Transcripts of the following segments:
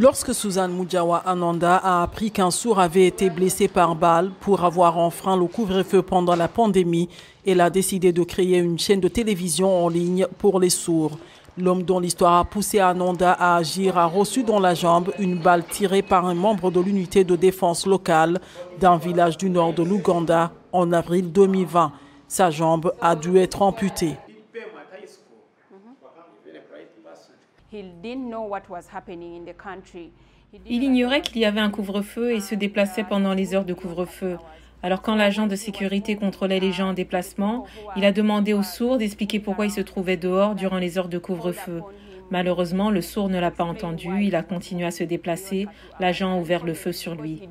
Lorsque Suzanne Mujawa Ananda a appris qu'un sourd avait été blessé par balle pour avoir enfreint le couvre-feu pendant la pandémie, elle a décidé de créer une chaîne de télévision en ligne pour les sourds. L'homme dont l'histoire a poussé Ananda à agir a reçu dans la jambe une balle tirée par un membre de l'unité de défense locale d'un village du nord de l'Ouganda en avril 2020. Sa jambe a dû être amputée. Il ignorait qu'il y avait un couvre-feu et se déplaçait pendant les heures de couvre-feu. Alors quand l'agent de sécurité contrôlait les gens en déplacement, il a demandé au sourd d'expliquer pourquoi il se trouvait dehors durant les heures de couvre-feu. Malheureusement, le sourd ne l'a pas entendu, il a continué à se déplacer, l'agent a ouvert le feu sur lui.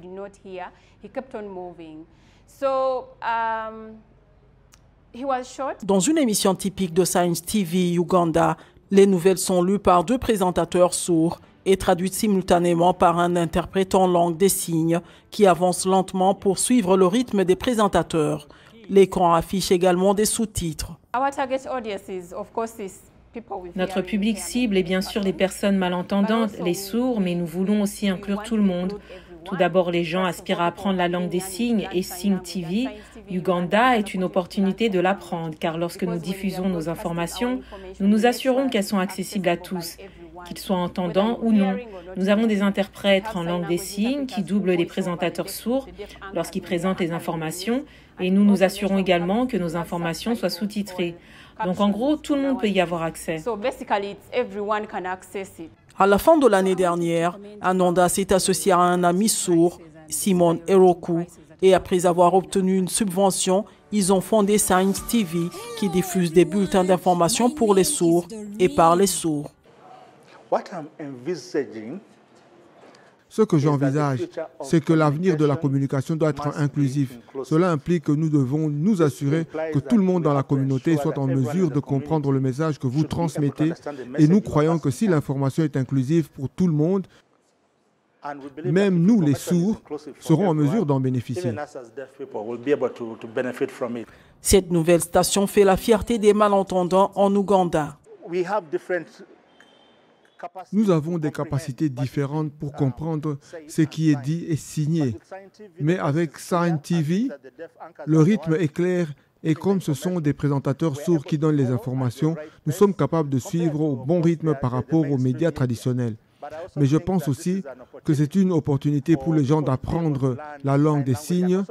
Dans une émission typique de Science TV Uganda, les nouvelles sont lues par deux présentateurs sourds et traduites simultanément par un interprète en langue des signes qui avance lentement pour suivre le rythme des présentateurs. L'écran affiche également des sous-titres. Notre public cible est bien sûr les personnes malentendantes, les sourds, mais nous voulons aussi inclure tout le monde. Tout d'abord, les gens aspirent à apprendre la langue des signes et Sing TV, Uganda, est une opportunité de l'apprendre car lorsque nous diffusons nos informations, nous nous assurons qu'elles sont accessibles à tous, qu'ils soient entendants ou non. Nous avons des interprètes en langue des signes qui doublent les présentateurs sourds lorsqu'ils présentent les informations et nous nous assurons également que nos informations soient sous-titrées. Donc en gros, tout le monde peut y avoir accès. À la fin de l'année dernière, Ananda s'est associé à un ami sourd, Simon Eroku, et après avoir obtenu une subvention, ils ont fondé Science TV qui diffuse des bulletins d'information pour les sourds et par les sourds. Ce que j'envisage, c'est que l'avenir de la communication doit être inclusif. Cela implique que nous devons nous assurer que tout le monde dans la communauté soit en mesure de comprendre le message que vous transmettez. Et nous croyons que si l'information est inclusive pour tout le monde, même nous, les sourds, serons en mesure d'en bénéficier. Cette nouvelle station fait la fierté des malentendants en Ouganda. Nous avons des capacités différentes pour comprendre ce qui est dit et signé. Mais avec Sign TV, le rythme est clair et comme ce sont des présentateurs sourds qui donnent les informations, nous sommes capables de suivre au bon rythme par rapport aux médias traditionnels. Mais je pense aussi que c'est une opportunité pour les gens d'apprendre la langue des signes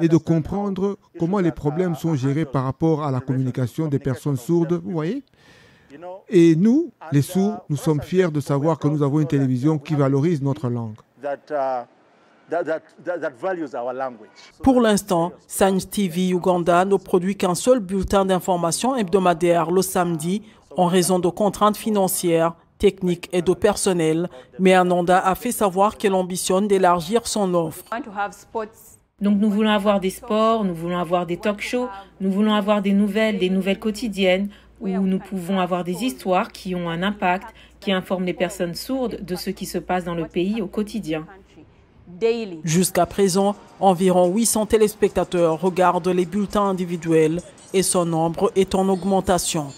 et de comprendre comment les problèmes sont gérés par rapport à la communication des personnes sourdes. Vous voyez? Et nous, les sourds, nous sommes fiers de savoir que nous avons une télévision qui valorise notre langue. Pour l'instant, Science TV Uganda ne produit qu'un seul bulletin d'information hebdomadaire le samedi en raison de contraintes financières, techniques et de personnel, mais Ananda a fait savoir qu'elle ambitionne d'élargir son offre. Donc nous voulons avoir des sports, nous voulons avoir des talk shows, nous voulons avoir des nouvelles, des nouvelles quotidiennes, où nous pouvons avoir des histoires qui ont un impact, qui informent les personnes sourdes de ce qui se passe dans le pays au quotidien. Jusqu'à présent, environ 800 téléspectateurs regardent les bulletins individuels et son nombre est en augmentation.